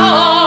Oh.